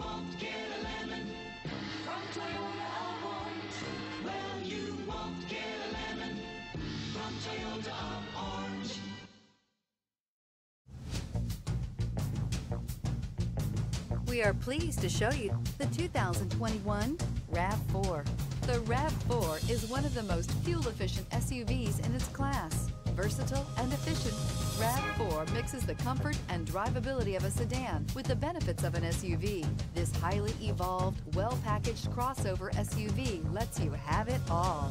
won't get a lemon from Toyota Well, you won't get a lemon from Toyota. We are pleased to show you the 2021 RAV4. The RAV4 is one of the most fuel-efficient SUVs in its class. Versatile and efficient, RAV4 mixes the comfort and drivability of a sedan with the benefits of an SUV. This highly evolved, well-packaged crossover SUV lets you have it all.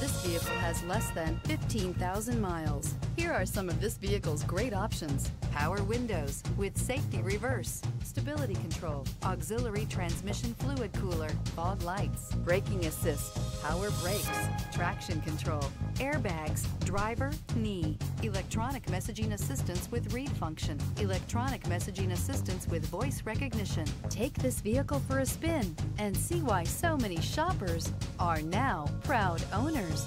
This vehicle has less than 15,000 miles. Here are some of this vehicle's great options. Power windows with safety reverse, stability control, auxiliary transmission fluid cooler, fog lights, braking assist, power brakes, traction control, airbags, driver, knee, electronic messaging assistance with read function, electronic messaging assistance with voice recognition. Take this vehicle for a spin and see why so many shoppers are now proud owners.